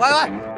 喂喂